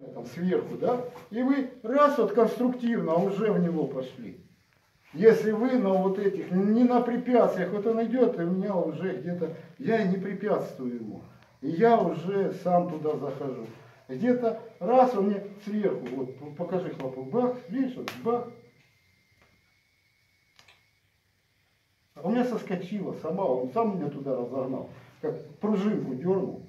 там сверху, да, и вы раз вот конструктивно а уже в него пошли. Если вы на вот этих, не на препятствиях, вот он идет, и у меня уже где-то, я не препятствую ему. И я уже сам туда захожу. Где-то раз он мне сверху, вот покажи хлопок, бах, видишь, вот, бах. А у меня соскочила сама, он сам меня туда разогнал, как пружинку дернул.